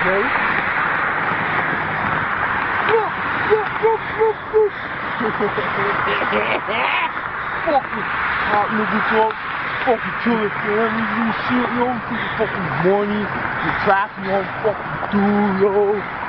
Nee. Look, look, look, look, look. fucking hot nigga talk. Fucking killing family and shit, yo. Fucking money. You're tracking on fucking dude, yo.